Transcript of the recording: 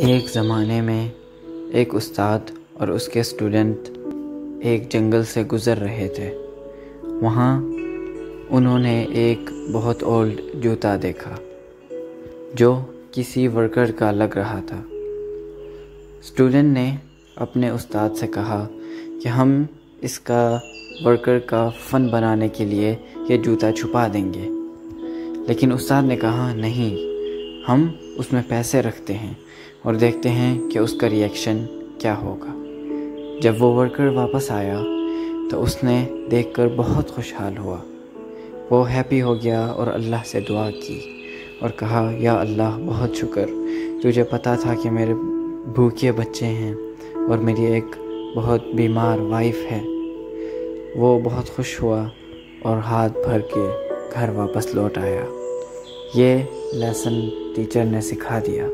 एक ज़माने में एक उस्ताद और उसके स्टूडेंट एक जंगल से गुज़र रहे थे। वहाँ उन्होंने एक बहुत ओल्ड जूता देखा, जो किसी वर्कर का लग रहा था। स्टूडेंट ने अपने उस्ताद से कहा कि हम इसका वर्कर का फ़न बनाने के लिए ये जूता छुपा देंगे। लेकिन उस्ताद ने कहा, नहीं हम उसमें पैसे रखते हैं और देखते हैं कि उसका रिएक्शन क्या होगा। जब वो वर्कर वापस आया तो उसने देखकर बहुत खुशहाल हुआ। वो हैप्पी हो गया और अल्लाह से दुआ की और कहा, या अल्लाह, बहुत शुक्र। तुझे पता था कि मेरे भूखे बच्चे हैं और मेरी एक बहुत बीमार वाइफ है। वो बहुत खुश हुआ और हाथ भर के घर वापस लौट आया। ये लेसन टीचर ने सिखा दिया।